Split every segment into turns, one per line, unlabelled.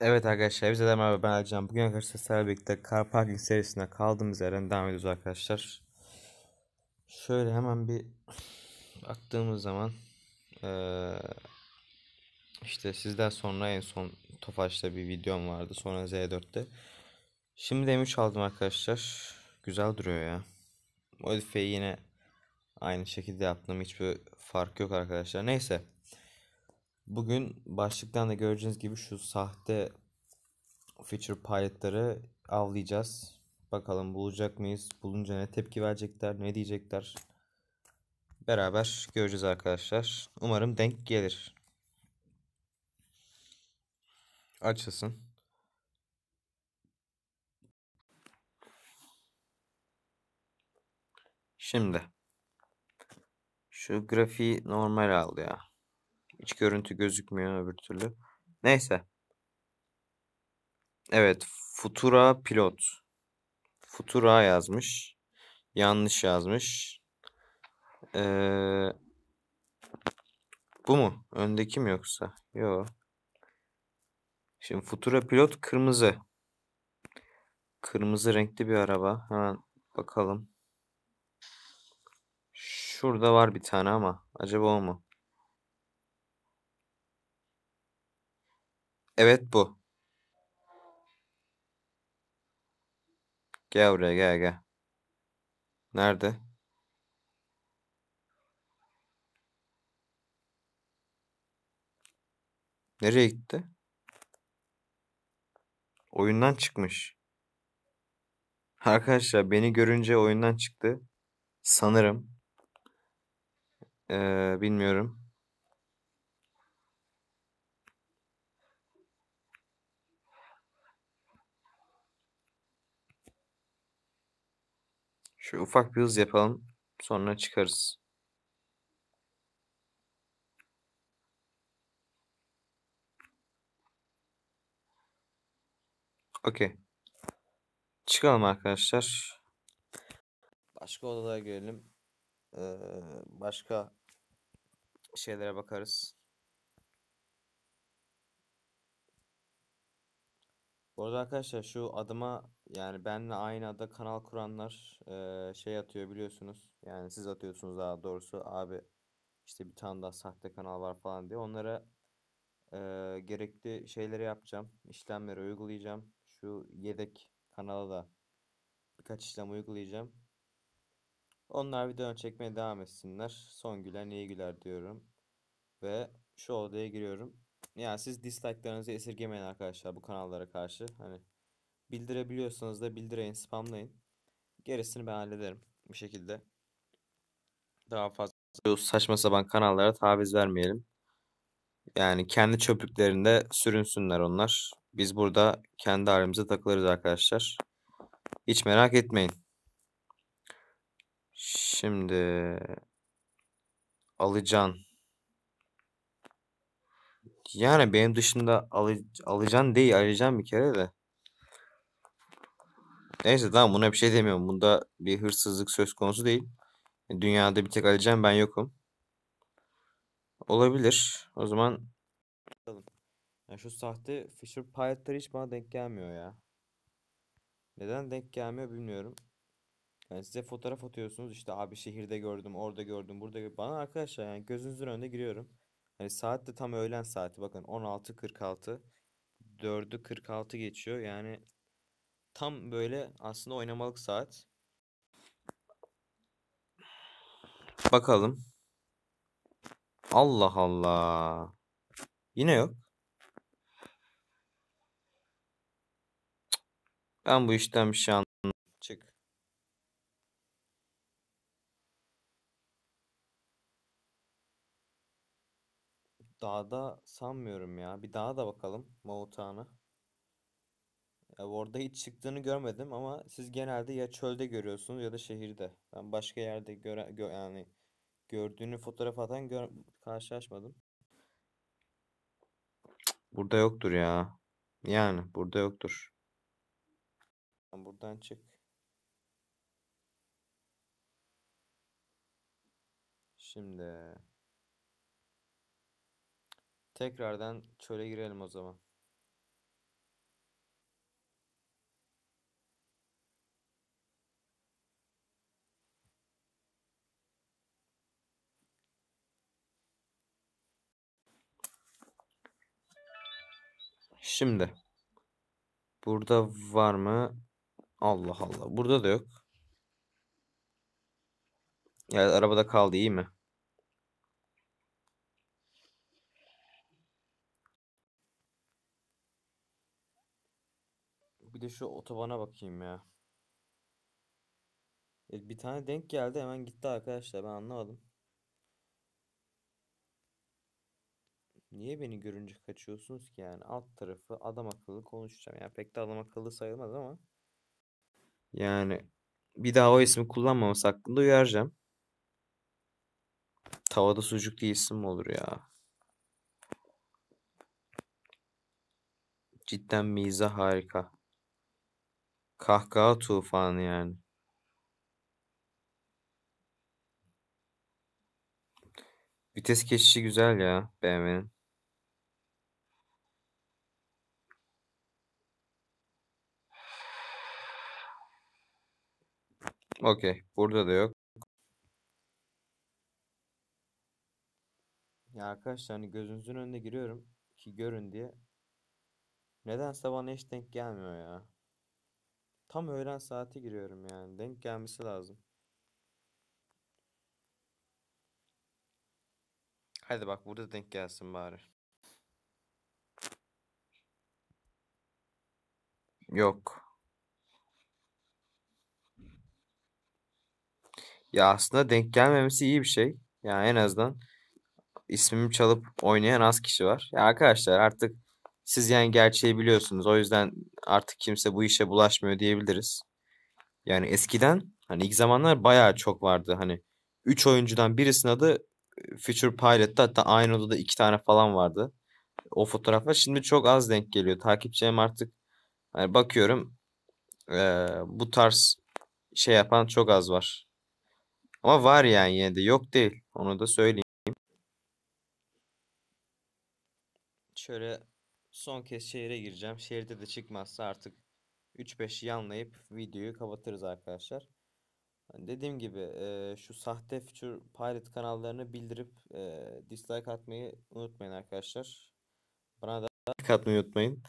Evet arkadaşlar bize de merhaba ben Ercan. Bugün arkadaşlar sizlerle birlikte Car Parking serisine kaldığımız yerden devam ediyoruz arkadaşlar. Şöyle hemen bir baktığımız zaman işte sizden sonra en son Tofaş'ta bir videom vardı. Sonra Z4'te. Şimdi de M3 aldım arkadaşlar. Güzel duruyor ya. Modifiyeyi yine aynı şekilde yaptım. Hiçbir fark yok arkadaşlar. Neyse. Bugün başlıktan da göreceğiniz gibi şu sahte Feature pilotları avlayacağız. Bakalım bulacak mıyız? Bulunca ne tepki verecekler? Ne diyecekler? Beraber göreceğiz arkadaşlar. Umarım denk gelir. Açılsın. Şimdi şu grafiği normal al ya. Hiç görüntü gözükmüyor öbür türlü. Neyse. Evet, Futura Pilot. Futura yazmış. Yanlış yazmış. Ee, bu mu? Öndeki mi yoksa? Yok. Şimdi Futura Pilot kırmızı. Kırmızı renkli bir araba. Hemen bakalım. Şurada var bir tane ama acaba o mu? Evet bu. Gel buraya gel gel. Nerede? Nereye gitti? Oyundan çıkmış. Arkadaşlar beni görünce oyundan çıktı. Sanırım. Ee, bilmiyorum. Şu ufak bir hız yapalım. Sonra çıkarız. Okey. Çıkalım arkadaşlar. Başka odalara girelim. Ee, başka şeylere bakarız. Bu arada arkadaşlar şu adıma yani benle aynı ada kanal kuranlar eee, şey atıyor biliyorsunuz. Yani siz atıyorsunuz daha doğrusu abi işte bir tane daha sahte kanal var falan diye. Onlara eee, gerekli şeyleri yapacağım. işlemleri uygulayacağım. Şu yedek kanala da birkaç işlem uygulayacağım. Onlar video çekmeye devam etsinler. Son gülen iyi güler diyorum. Ve şu odaya giriyorum. Yani siz dislike'larınızı esirgemeyin arkadaşlar bu kanallara karşı. Hani bildirebiliyorsanız da bildireyin, spamlayın. Gerisini ben hallederim bir şekilde. Daha fazla saçma sapan kanallara taviz vermeyelim. Yani kendi çöplüklerinde sürünsünler onlar. Biz burada kendi halimize takılırız arkadaşlar. Hiç merak etmeyin. Şimdi Alıcan. Yani benim dışında alı, Alıcan değil, Alican bir kere de. Neyse tamam buna bir şey demiyorum. Bunda bir hırsızlık söz konusu değil. Dünyada bir tek Alican ben yokum. Olabilir. O zaman ya şu sahte Fisher Pilot'lar hiç bana denk gelmiyor ya. Neden denk gelmiyor bilmiyorum. Yani size fotoğraf atıyorsunuz işte abi şehirde gördüm, orada gördüm, burada gördüm. Bana arkadaşlar yani gözünüzün önünde giriyorum. Hani saat de tam öğlen saati bakın 16.46. 4'ü 46 geçiyor. Yani tam böyle aslında oynamalık saat. Bakalım. Allah Allah. Yine yok. Ben bu işten bir şey anlamadım. Çık. Dağda sanmıyorum ya. Bir dağa da bakalım. Moğutağına. Ya orada hiç çıktığını görmedim ama siz genelde ya çölde görüyorsunuz ya da şehirde. Ben başka yerde göre gö- yani gördüğünü fotoğraf atan gör karşılaşmadım. Burada yoktur ya. Yani burada yoktur. Buradan çık. Şimdi Tekrardan çöle girelim o zaman. Şimdi burada var mı? Allah Allah. Burada da yok. Yani arabada kaldı iyi mi? De şu otobana bakayım ya. E, Bir tane denk geldi hemen gitti arkadaşlar ben anlamadım. Niye beni görünce kaçıyorsunuz ki yani? Alt tarafı adam akıllı konuşacağım. Yani pek de adam akıllı sayılmaz ama. Yani bir daha o ismi kullanmaması hakkında uyaracağım. Tavada sucuk diye isim olur ya? Cidden mizah harika. Kahkaha tufanı yani. Vites geçişi güzel ya BMW'nin. Okey. Burada da yok. Ya arkadaşlar hani gözünüzün önüne giriyorum ki görün diye. Nedense bana hiç denk gelmiyor ya. Tam öğlen saati giriyorum yani. Denk gelmesi lazım. Hadi bak burada denk gelsin bari. Yok. Ya aslında denk gelmemesi iyi bir şey. Yani en azından ismimi çalıp oynayan az kişi var. Ya arkadaşlar artık siz yani gerçeği biliyorsunuz. O yüzden artık kimse bu işe bulaşmıyor diyebiliriz. Yani eskiden hani ilk zamanlar bayağı çok vardı. Hani 3 oyuncudan birisinin adı e, Future Pilot'ta hatta aynı odada 2 tane falan vardı. O fotoğraflar şimdi çok az denk geliyor. Takipçilerim artık hani bakıyorum eee, bu tarz şey yapan çok az var. Ama var yani yine de yok değil. Onu da söyleyeyim. Şöyle son kez şehire gireceğim. Şehirde de çıkmazsa artık 3-5 yanlayıp videoyu kapatırız arkadaşlar. Hani dediğim gibi e, şu sahte Future Pilot kanallarını bildirip e, dislike atmayı unutmayın arkadaşlar. Bana da like atmayı unutmayın.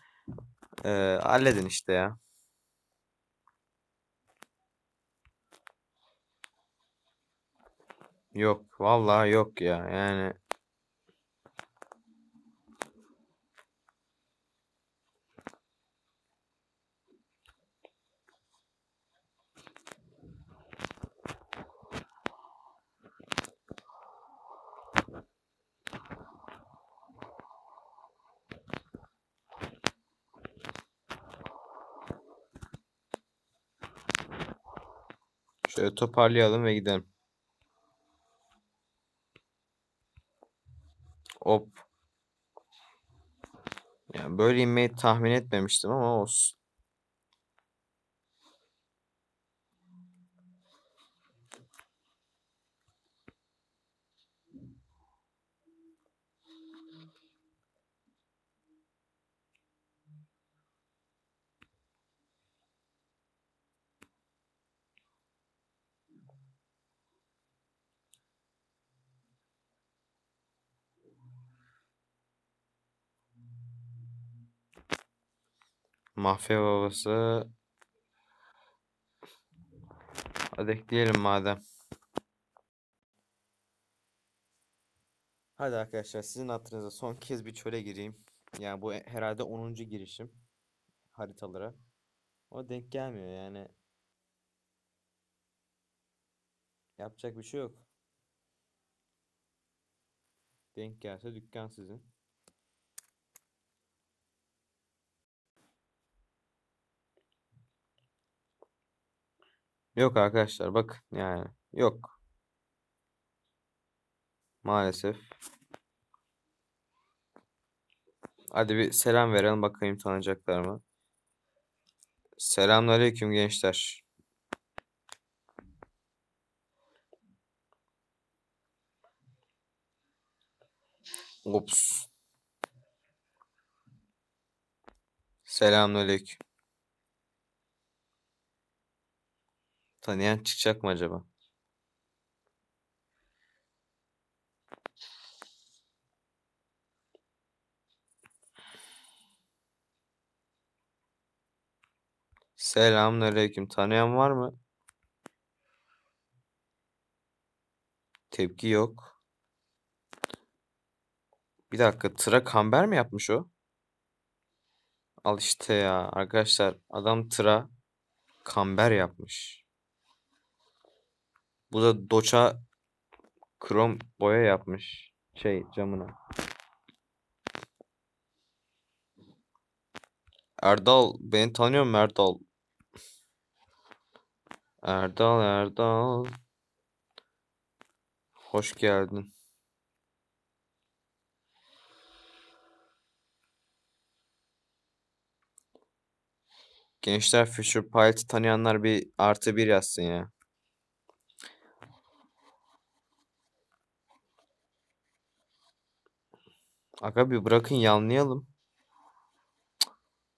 E, halledin işte ya. Yok vallahi yok ya yani. Şöyle toparlayalım ve gidelim. Hop. Yani böyle inmeyi tahmin etmemiştim ama olsun. Mafya babası. Hadi ekleyelim madem. Hadi arkadaşlar sizin hatırınıza son kez bir çöle gireyim. Yani bu herhalde 10. girişim haritalara. O denk gelmiyor yani. Yapacak bir şey yok. Denk gelse dükkan sizin. Yok arkadaşlar bak yani yok. Maalesef. Hadi bir selam verelim bakayım tanıyacaklar mı? Selamünaleyküm gençler. Ops. Selamünaleyküm. Tanıyan çıkacak mı acaba? Selamünaleyküm. Tanıyan var mı? Tepki yok. Bir dakika, tıra kamber mi yapmış o? Al işte ya arkadaşlar, adam tıra kamber yapmış. Bu da doça krom boya yapmış şey camına. Erdal, beni tanıyor musun Erdal? Erdal, Erdal. Hoş geldin. Gençler Future Pilot'ı tanıyanlar bir artı bir yazsın ya. Aga bir bırakın yanlayalım.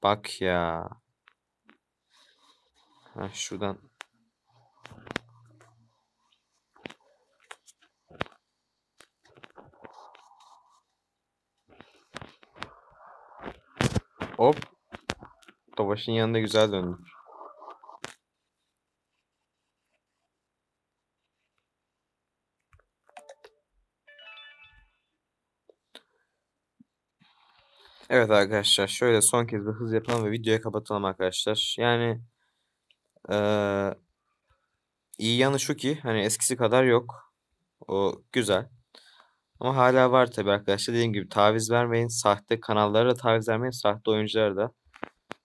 Bak ya. Ha şuradan. Hop. Tofaş'ın yanında güzel döndük. Evet arkadaşlar şöyle son kez bir hız yapalım ve videoyu kapatalım arkadaşlar. Yani eee, iyi yanı şu ki hani eskisi kadar yok. O güzel. Ama hala var tabii arkadaşlar. Dediğim gibi taviz vermeyin. Sahte kanallara da taviz vermeyin. Sahte oyunculara da.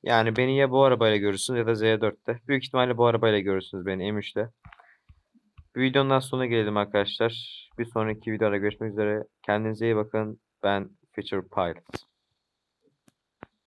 Yani beni ya bu arabayla görürsünüz ya da Z4'te. Büyük ihtimalle bu arabayla görürsünüz beni M3'te. Bir videonun sonuna gelelim arkadaşlar. Bir sonraki videoda görüşmek üzere. Kendinize iyi bakın. Ben Future Pilot.